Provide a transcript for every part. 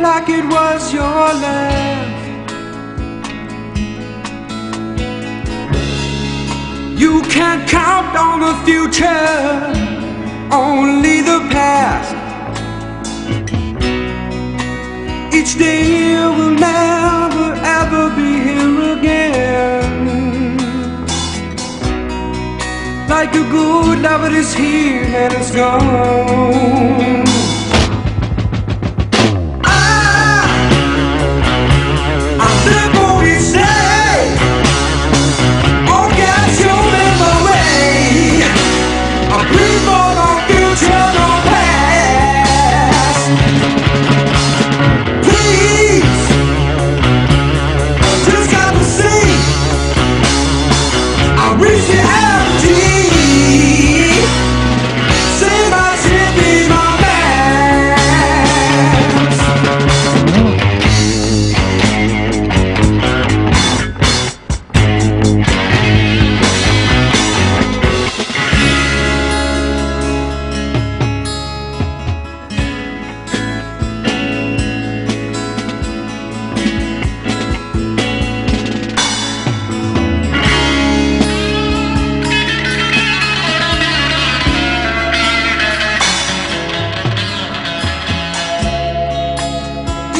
like it was your last. You can't count on the future, only the past. Each day will never ever be here again. Like a good love, it is here and it's gone. Reach the empty.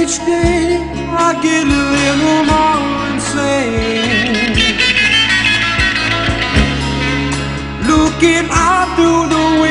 Each day I get a little more insane. Looking out through the window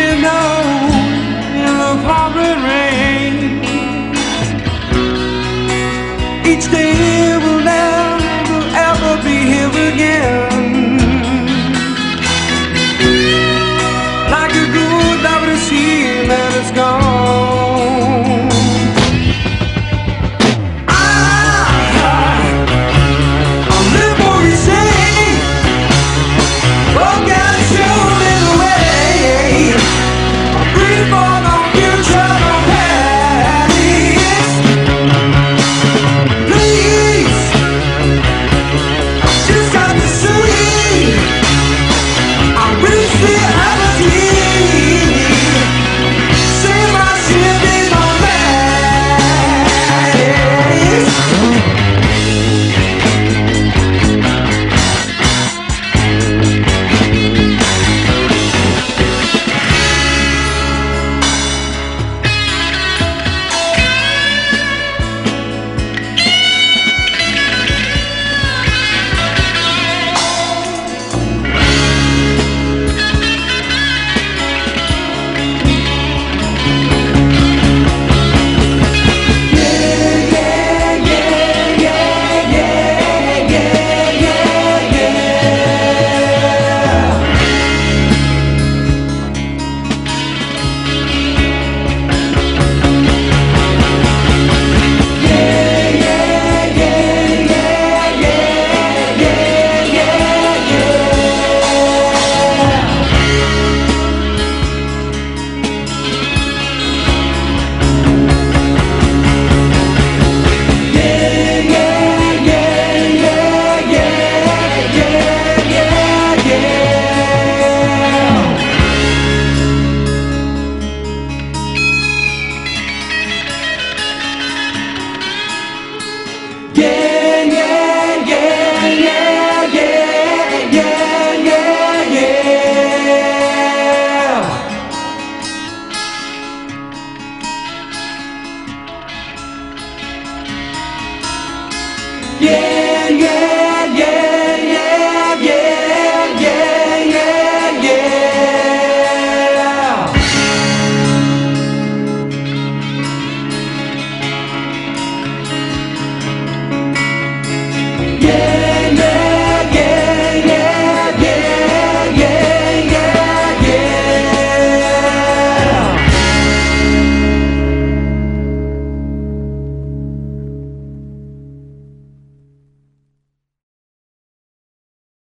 Yeah!